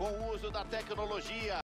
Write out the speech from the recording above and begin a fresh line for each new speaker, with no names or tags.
com o uso da tecnologia.